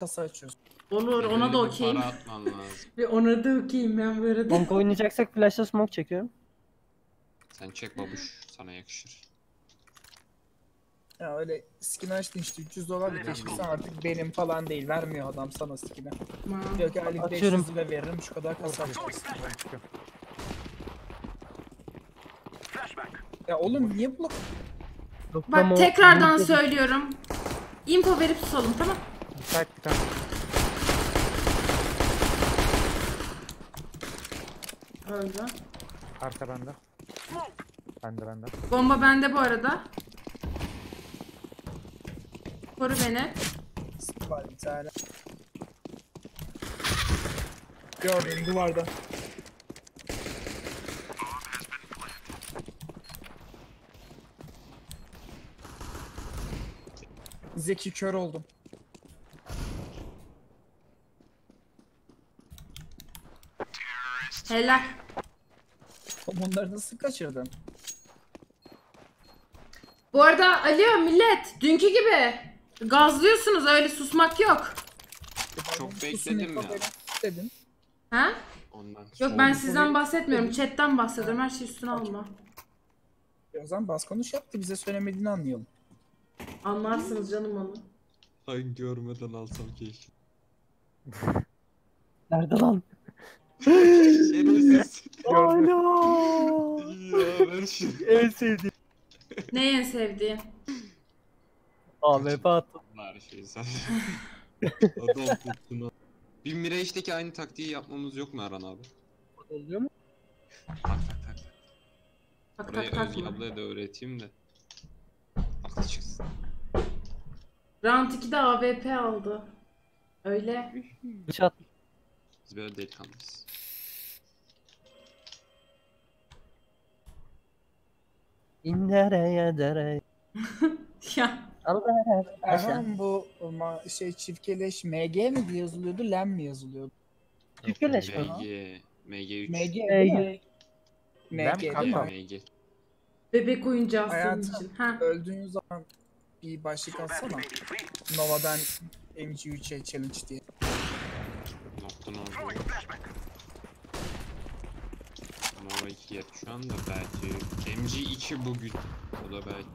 kasa açıyorsun. Olur ona da bir okeyim. Para atman lazım. Ve ona da okeyim ben bu arada. Bonk oynayacaksak flash'la smoke çekiyorum. Sen çek babuş. Sana yakışır. Ya öyle skin açtın işte 300 dolar da keşfetsen artık benim falan değil. Vermiyor adam sana skin'i. Diyor ki aylık Atıyorum. 500 lira veririm şu kadar kasa açacaksın. Ya oğlum niye blok? Bak tekrardan söylüyorum. Info verip susalım tamam. Site bir tane. Öldü. Arka bende. Bende bende. Bomba bende bu arada. Koru beni. Var bir tane. Gördüm duvarda. Zeki kör oldum. Helal. Oğlum Onları nasıl kaçırdın? Bu arada alo millet dünkü gibi gazlıyorsunuz öyle susmak yok. Çok bekledim ya. Dedim. Ha? Ondan Yok ben sizden bahsetmiyorum. Chatten bahsediyorum. Her şeyi üstüne alma. E O zaman bas konuş yaptı bize söylemediğini anlayalım. Anlarsınız canım onu. Ay görmeden alsam keşke. Nerede lan? Şerefsiz. Ya şunu. en sevdiğim. Ne en sevdiğin? AWP attım. Her şeyi sen. Adam tuttun ha. Bir Mirage'deki aynı taktiği yapmamız yok mu Erhan abi? Oluyor mu? Tak tak tak. Tak Buraya tak Özge ablaya da öğreteyim de. Aklı çıksın. Round 2'de AWP aldı. Öyle. Bıçak. Biz böyle delikanlıyız. İndereye dereye. Ya. Allah aşağı. Erhan bu ma- şey çiftkeleş MG mi diye yazılıyordu, LEM mi yazılıyordu? Tükürleş mi? MG. MG3. MG. MG. MG değil kanka. mi? MG. Bebek oyuncağı senin Hayatım. için. Ha. Öldüğün zaman bir başlık atsana. Nova'dan MG3'e challenge diye. Nokta Nova. Nova 2 yet şu anda belki. MG2 bugün. O da belki.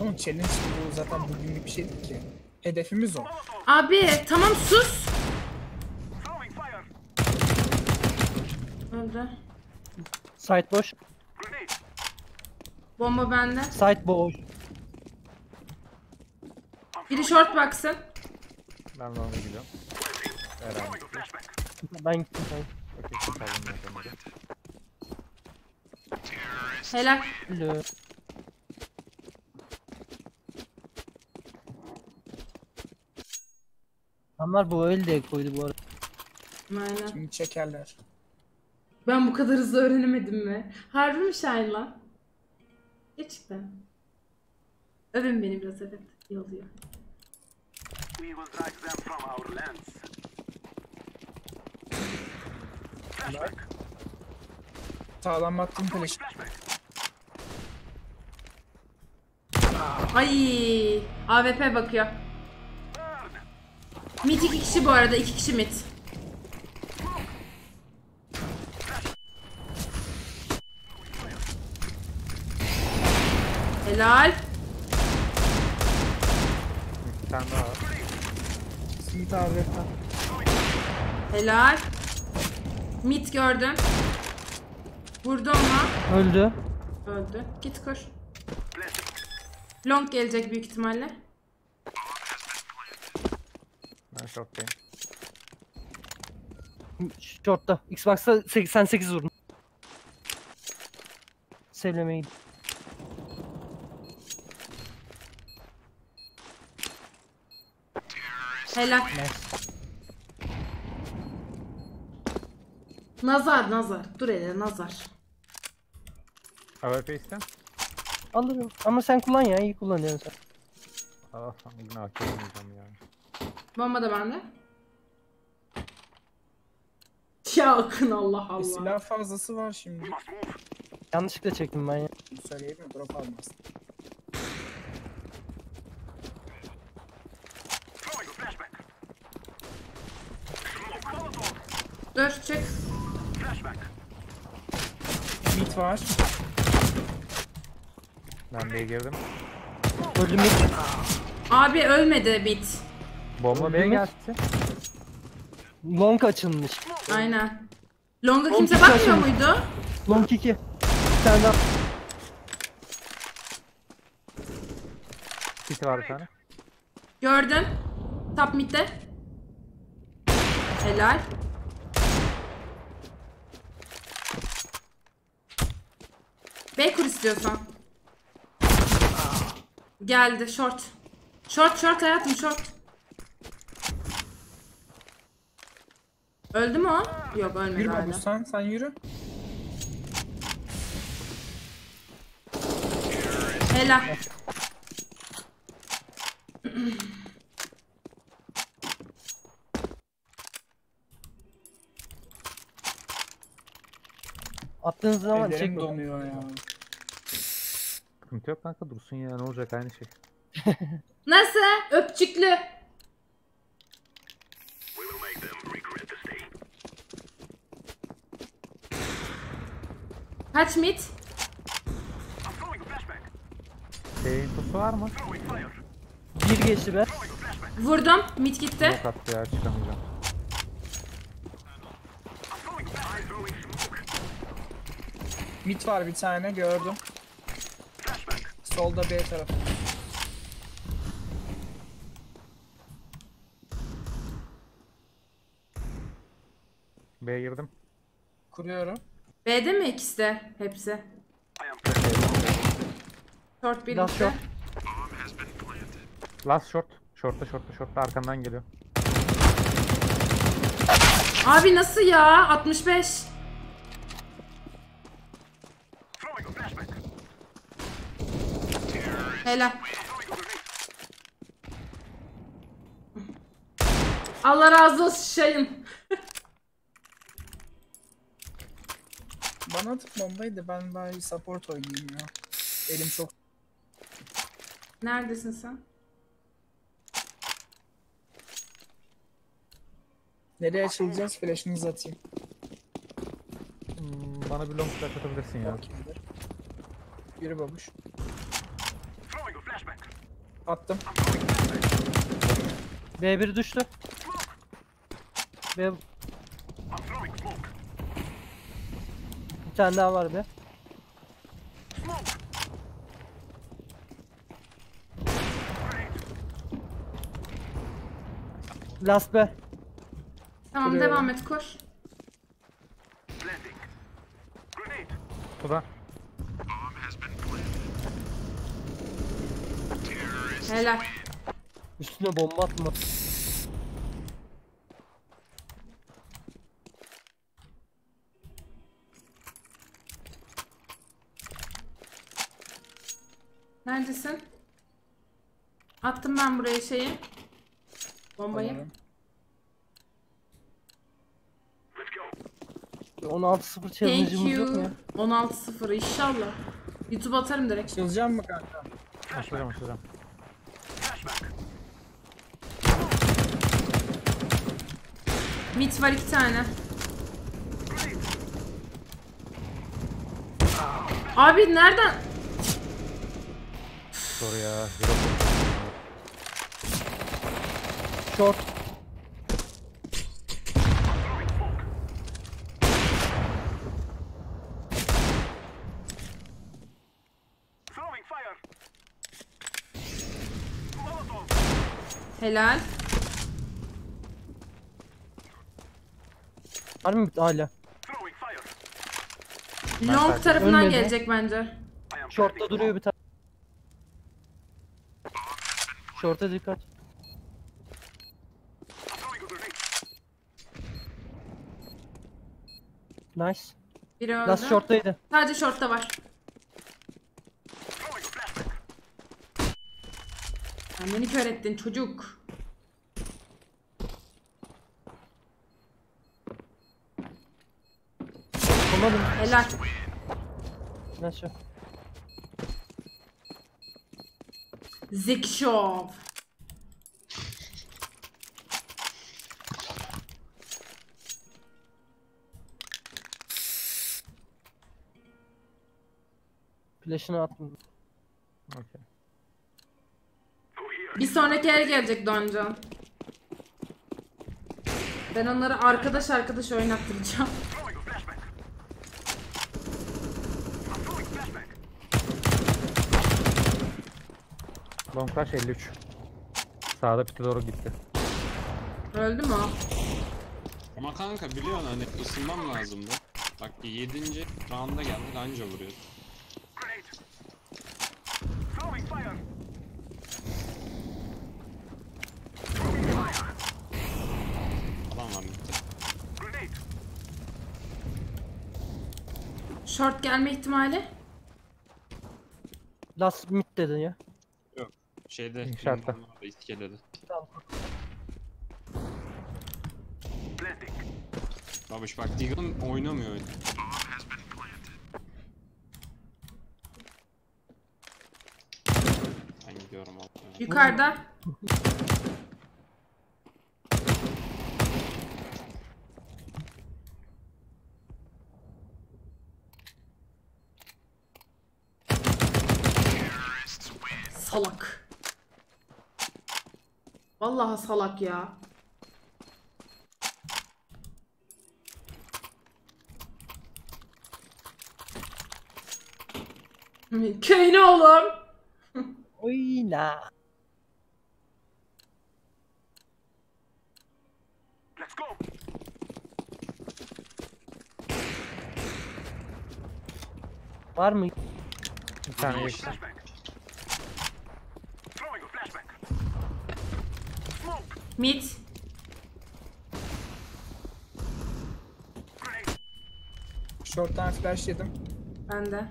Ama challenge bu zaten bugünlük bir şey değil ki. Hedefimiz o. Abi tamam sus. Öldü. Site boş. Bomba bende. Site boş. Biri short baksın. Ben de ona gidiyorum. Herhalde. Ben gittim. Ben. Okey. Helal. Adamlar bu öyle de koydu bu arada. Aynen. Şimdi çekerler. Ben bu kadar hızlı öğrenemedim mi? Harbi mi Şahin lan? Gerçekten. Övün beni biraz evet. İyi oluyor. Sağlam baktım flash. Ay, AWP bakıyor. Mid iki kişi bu arada, iki kişi mid. Helal. Bir tane daha var. Smith. Helal. Mid gördüm. Vurdu ona. Öldü. Öldü. Git koş. Long gelecek büyük ihtimalle. Ben short'tayım. Short'ta. Xbox'ta 88 vurdum. Sevlemeyi. Helal. Nice. Nazar nazar. Dur hele nazar. AWP isten. Alırım ama sen kullan ya iyi kullanıyorsun sen. Allah yine hakem olacağım ya. Bomba da bende. Ya akın Allah e, Allah. E, silah fazlası var şimdi. Yanlışlıkla çektim ben ya. Söyleyeyim mi? Drop almaz. Dur çık. Var. Ben B'ye girdim. Öldüm mid. Abi ölmedi bit. Bomba B'ye gelsin. Long açılmış. Aynen. Longa Long kimse bakmıyor açılmış. muydu? Long 2. Bir tane daha. City var bir tane. Gördün. Top midde. Helal. B kur istiyorsan. Geldi short. Short short hayatım short. Öldü mü o? Yok ölmedi Yürü hala. babuş sen. Sen yürü. Helal. Attığınız zaman Ellerim çekmiyor. donuyor ya. Sıkıntı yok kanka dursun ya ne olacak aynı şey. Nasıl? Öpçüklü. Kaç mid? Şeyin infosu var mı? Bir geçti be. Vurdum. Mid gitti. Yok attı ya çıkamayacağım. Mid var bir tane gördüm. Solda B tarafı. B'ye girdim. Kuruyorum. B'de mi ikisi de? Hepsi. Short Last gitti. short. Last short. Short'ta short'ta short'ta arkandan geliyor. Abi nasıl ya? 65. Helal. Allah razı olsun Şayın. Bana atıp bombayı da ben bari support oynayayım ya. Elim çok Neredesin sen? Nereye açılacağız? Flash'ınızı atayım. Hmm, bana bir long flash atabilirsin ya. Yürü babuş. Attım. B1 düştü. B... Bir tane daha var be. Last be. Tamam Kuruyorum. devam et koş. Bu da. Helal. Üstüne bomba atma. Neredesin? Attım ben buraya şeyi. Bombayı. Tamam. 16-0 Thank challenge'ımız yok mu you. ya? 16-0 inşallah. YouTube atarım direkt. Açılacağım mı kanka? Açacağım açacağım. Mit var iki tane. Abi nereden? Soru ya. Short. Helal. Var mı hala? Long tarafından Ölmedi. gelecek bence. Short'ta duruyor bir tane. Short'a dikkat. Nice. Biri öldü. Last short'taydı. Sadece shortta var. Sen beni kör ettin çocuk. Vurmadım. Helal. Nasıl? Zeki Flash'ını attım. Okay. Bir sonraki el gelecek Doncan. Ben onları arkadaş arkadaş oynattıracağım. Long Crash 53. Sağda pite doğru gitti. Öldü mü o? Ama kanka biliyorsun hani ısınmam lazımdı. Bak 7. rounda geldik anca vuruyor. Adam var mitte. Short gelme ihtimali. Last mid dedin ya. Şeyde İnşaatta. nerede, iskelede. Babuş bak Deagon oynamıyor öyle. Ben gidiyorum abi. Yukarıda. Salak. Vallahi salak ya. Köyne oğlum. Oyna. Var mı? Bir tane geçti. Mid. Short'tan flash yedim. Ben de.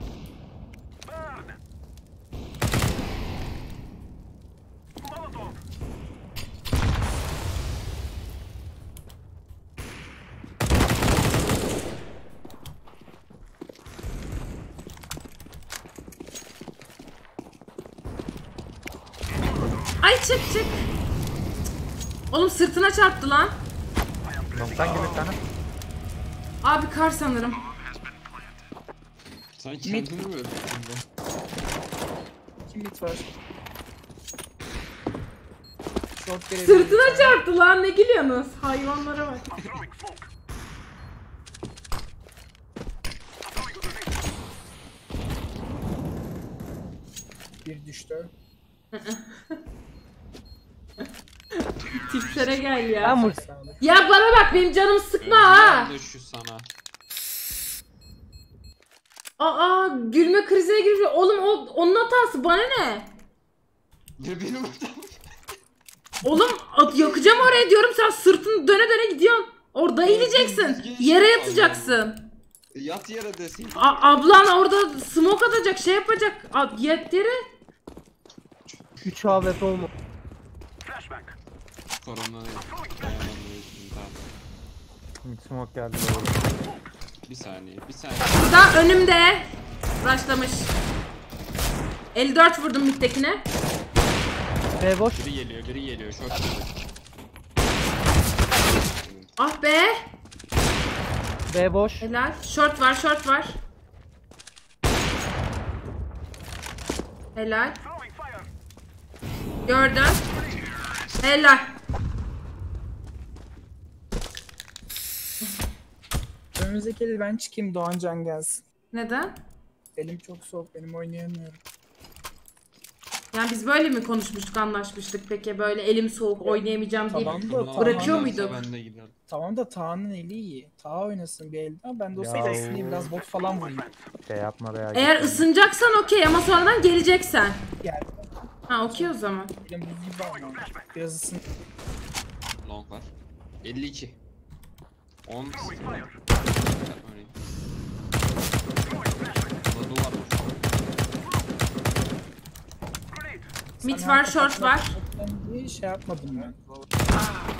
Ay çık çık. Oğlum sırtına çarptı lan. Long'dan geliyor bir tane. Abi kar sanırım. Sen kendini mi öldürdün be? Kim mid var? Short. Sırtına çarptı lan ne gülüyorsunuz? Hayvanlara bak. Bir düştü. Tiplere gel ya. Ben vur. Ya bana bak benim canımı sıkma ha. Şu sana. Aa gülme krizine girmiş. Oğlum o onun hatası bana ne? Ne benim hatam? Oğlum at yakacağım oraya diyorum sen sırtını döne döne gidiyorsun. Orada eğileceksin. Yere yatacaksın. Yat yere desin. A- ablan orada smoke atacak şey yapacak. At yat yere. 3 AWP olma. Korona smoke geldi doğru. Bir saniye, bir saniye. Burada önümde. Başlamış. 54 vurdum midtekine. B boş. Biri geliyor, biri geliyor. Geliyor. Ah be. B boş. Helal. Short var, short var. Helal. Gördüm. Helal. Önümüzdeki ben çıkayım Doğancan gelsin. Neden? Elim çok soğuk benim oynayamıyorum. Yani biz böyle mi konuşmuştuk, anlaşmıştık peki? Böyle elim soğuk, oynayamayacağım diye. Tamam da Bırakıyor muyduk? Ben de. Tamam da Taha'nın eli iyi. Taha oynasın bir elden. Ben de o Ya. ısınayım biraz bot falan vurayım. Şey yapma veya Eğer ısınacaksan okey ama sonradan geleceksen. Geldi. Ha okey o zaman. Elim buz gibi ama. Biraz ısın. Long var. 52. 10. Örneğin. Burada duvar var. Short var. diye şey yapmadım ben.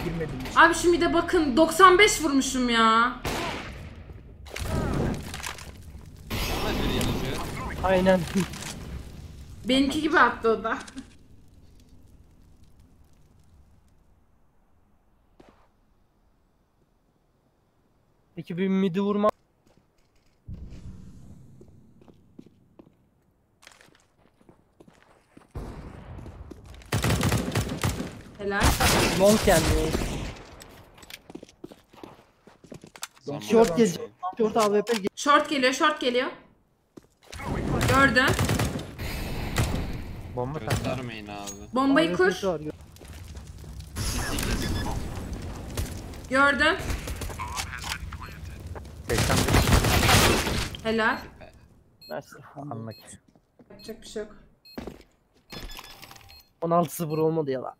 Girmedim hiç. Abi şu mide bakın 95 vurmuşum ya. Aynen. Benimki gibi attı o da. Belki bir midi vurma. Helal. Long kendini. Short gelecek. Short AWP. Short geliyor, short geliyor. Gördüm. Bomba sende. Abi. Bombayı kur. AWP. Gördüm. 81 Helal. Nice. anlık. Yapacak bir şey yok. 16-0 olmadı ya la.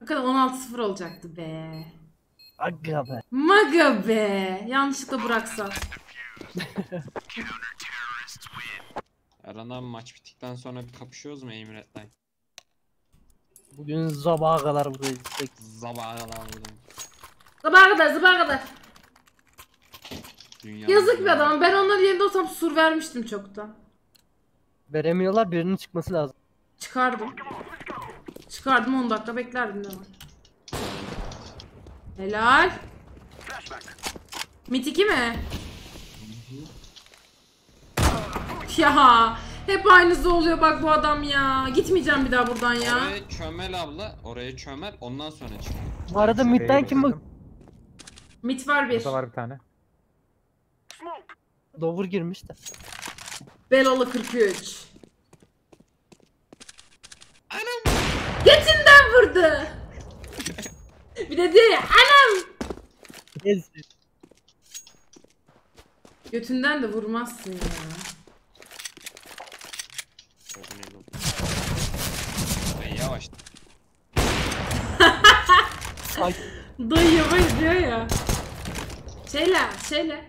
Bakalım 16-0 olacaktı be. Aga be. Maga be. Yanlışlıkla bıraksa. Abi maç bittikten sonra bir kapışıyoruz mu Line? Bugün sabaha kadar buradayız. Zabağa kadar buradayım. Sabaha kadar, sabaha kadar. Dünya Yazık bir adam. Ben onların yerinde olsam sur vermiştim çoktan. Veremiyorlar birinin çıkması lazım. Çıkardım. Çıkardım 10 dakika beklerdim de var. Helal. Mit 2 mi? Ya hep aynısı oluyor bak bu adam ya. Gitmeyeceğim bir daha buradan ya. Oraya çömel abla, oraya çömel ondan sonra çık. Bu arada midden kim bak? Mit var bir. Burada var bir tane. Dover girmiş de. Belalı 43. Götünden vurdu. bir de diyor ya anam. Götünden de vurmazsın ya. Ben yavaş. Dayı yavaş diyor ya. Şeyle, şeyle.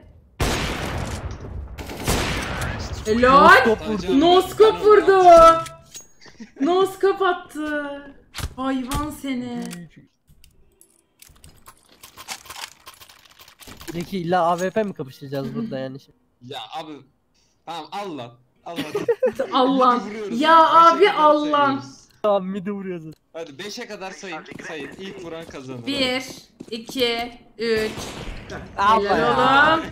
Helal. Noskop vurdu. Noskop attı. Hayvan seni. Peki illa AWP mi kapışacağız burada yani? Ya abi. Tamam al lan. Al. Ya abi Allah'ım. sayıyoruz. Tamam midi vuruyoruz. Hadi 5'e kadar sayın. Sayın. İlk vuran kazanır. 1, 2, 3, 4. Abla Helal ya. oğlum.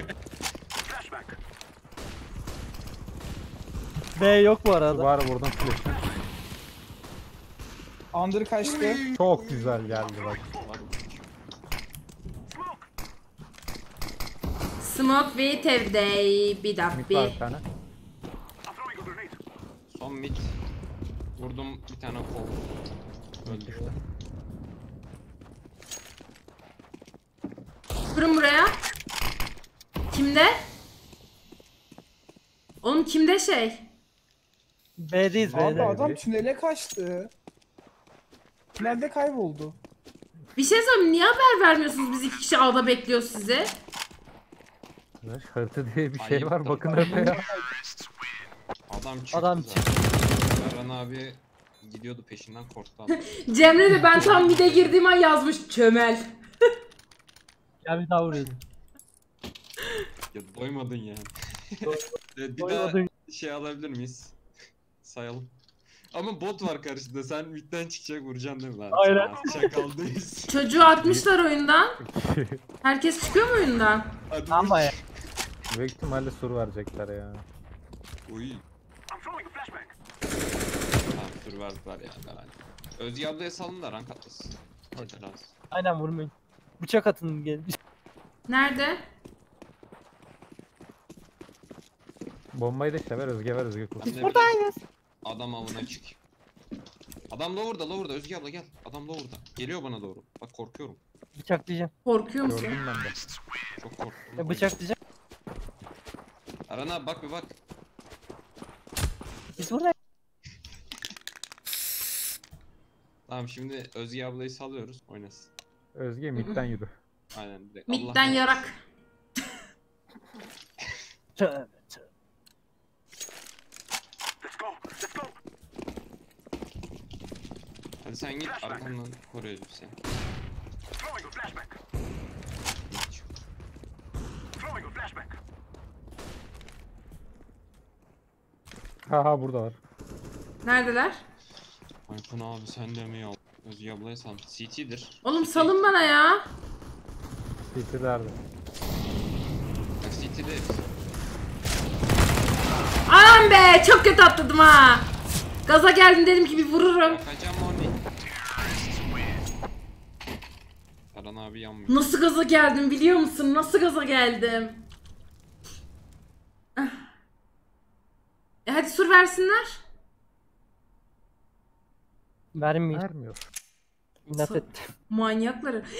B yok bu arada. Var vurdum flash'ını. Under kaçtı. Çok güzel geldi bak. Smoke with evde. Bir Mid var bir dakika. tane. Son mid. Vurdum bir tane kol. Öldü. Kurun buraya. Kimde? Oğlum kimde şey? B'deyiz Abi B'de. adam tünele kaçtı. Tünelde kayboldu. Bir şey söyleyeyim niye haber vermiyorsunuz biz iki kişi A'da bekliyoruz sizi? Harita diye bir şey var da. bakın haritaya. Adam çıktı Adam zaten. Erhan abi gidiyordu peşinden korktu adam. Cemre de ben tam mide girdiğim an yazmış çömel. Ya bir daha vuruyoruz. ya doymadın yani. Evet, bir daha Doymadın. şey alabilir miyiz? Sayalım. Ama bot var karşısında. Sen midden çıkacak vuracaksın değil mi lan? Aynen. Çakaldayız. Çocuğu atmışlar oyundan. Herkes çıkıyor mu oyundan? Hadi Ama ya. Büyük ihtimalle sur verecekler ya. Uy. Tamam dur verdiler ya. herhalde. Özge ablaya salın da rank atlasın. Aynen vurmayın. Bıçak atın gel. Nerede? Bombayı da işte ver Özge ver Özge. Ben de Buradayız. Adam avına çık. Adam lower'da lower'da Özge abla gel. Adam lower'da. Geliyor bana doğru. Bak korkuyorum. Bıçaklayacağım. Korkuyor musun? Gördüm ben de. Çok korktum. Ya bıçaklayacağım. Aran abi bak bir bak. Biz buradayız. Tamam şimdi Özge ablayı salıyoruz. Oynasın. Özge midden yürü. Aynen direkt. Midden yarak. Tövbe tövbe. Hadi sen git arkamdan koruyacağım seni. Geç. Haha burada var. Neredeler? Ayfun abi sen de mi ya? Özge ablaya sal. CT'dir. Oğlum salın bana ya. City'lerdi. Bak CT'de. Anam be çok kötü atladım ha. Gaza geldim dedim ki bir vururum. Bakacağım morning. Erhan abi yanmıyor. Nasıl gaza geldim biliyor musun? Nasıl gaza geldim? Ah. E hadi sur versinler. Vermiyor. Vermiyor. İnat Sa- etti. Manyakları.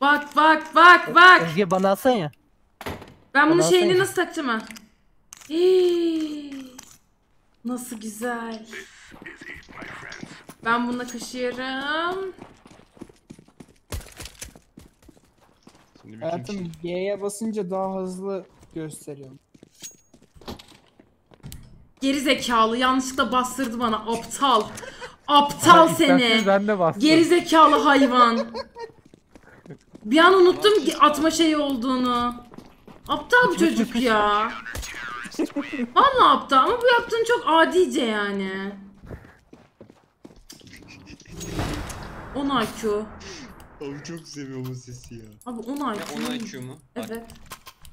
Bak bak bak bak. Özge bana alsana ya. Ben bunu Bana şeyini alsana. nasıl takacağım ha? Hii. Nasıl güzel. Ben bununla kaşıyorum. Şimdi bütün Hayatım G'ye basınca daha hızlı gösteriyor. Geri zekalı yanlışlıkla bastırdı bana aptal. Aptal seni. Ben de bastım. Geri zekalı hayvan. Bir an unuttum ki atma şeyi olduğunu. Aptal bu çocuk ya. Vallahi aptal ama bu yaptığın çok adice yani. 10 IQ. Abi çok seviyorum bu sesi ya. Abi 10 Ya IQ. 10 IQ mu? Bak, Evet.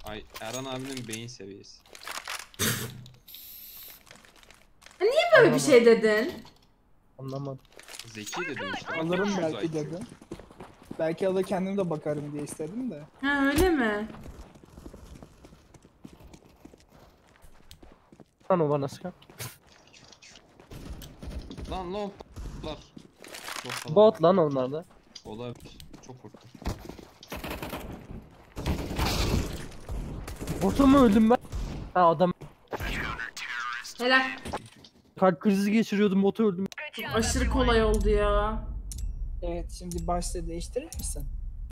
Ay Erhan abinin beyin seviyesi. Böyle bir şey dedin. Anlamadım. Zeki dedim işte. Alırım 300 belki dedim. Belki alır kendim de bakarım diye istedim de. Ha öyle mi? Lan o bana sıkan. Lan lan botlar. Bot falan. Bot lan onlar da. Olabilir. Çok korktum. Bota mı öldüm ben? Ha adam Helal. Kalp krizi geçiriyordum bota öldüm. Aşırı kolay oldu ya. Evet şimdi başlığı değiştirir misin?